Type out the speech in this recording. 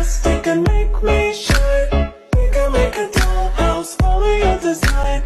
glass, we can make me shine. You can make a dollhouse, follow your design.